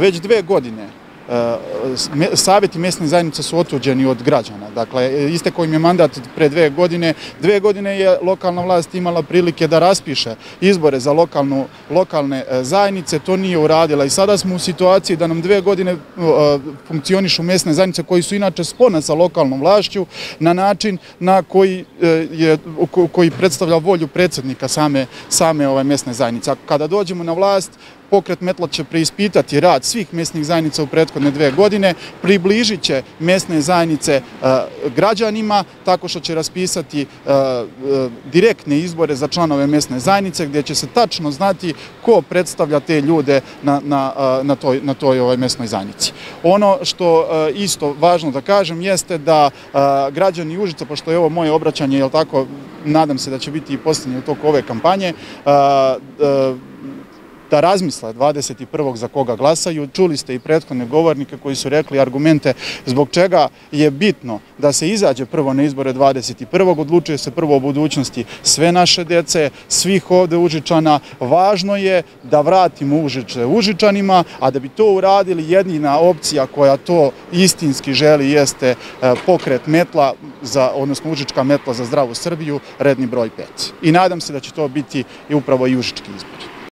Već dve godine. Eh, savjeti mjesne zajednice su otuđeni od građana. Dakle, eh, iste kojim je mandat pre dve godine, dve godine je lokalna vlast imala prilike da raspiše izbore za lokalne eh, zajednice, to nije uradila i sada smo u situaciji da nam dve godine funkcionišu mjesne zajednice koji su inače spona sa lokalnom vlašću na način na koji predstavlja volju predsjednika same ovaj mjesne zajednice. Kada dođemo na vlast, pokret Metla će preispitati rad svih mjesnih zajednica u prethodne dve godine, približit će mesne zajednice e, građanima tako što će raspisati e, e, direktne izbore za članove mesne zajednice gdje će se tačno znati ko predstavlja te ljude na toj ovaj mesnoj zajednici. Ono što isto važno da kažem jeste da građani Užica, pošto je ovo moje obraćanje, nadam se da će biti i posljednje u toku ove kampanje, da razmisle 21. za koga glasaju. Čuli ste i prethodne govornike koji su rekli argumente zbog čega je bitno da se izađe prvo na izbore 21. Odlučuje se prvo o budućnosti sve naše dece, svih ovde Užičana. Važno je da vratimo Užiče Užičanima, a da bi to uradili jedina opcija koja to istinski želi jeste e, pokret metla, odnosno Užička metla za zdravu Srbiju, redni broj 5. I nadam se da će to biti i upravo i Užički izbor.